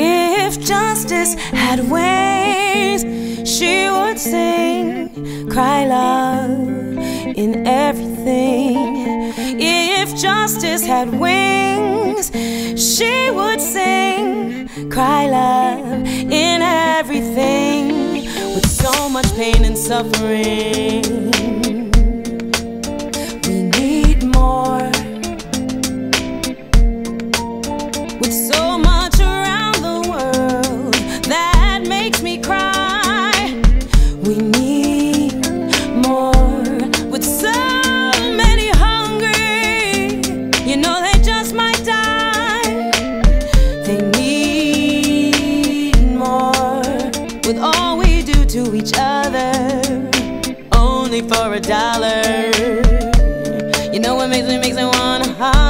If justice had wings, she would sing, cry love in everything. If justice had wings, she would sing, cry love much pain and suffering, we need more. With so much around the world that makes me cry, we need to each other only for a dollar. You know what makes me makes me wanna holler.